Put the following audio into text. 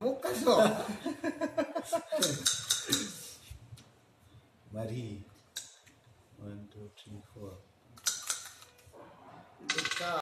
Bukas oh. Mari. One, two, three, four. job.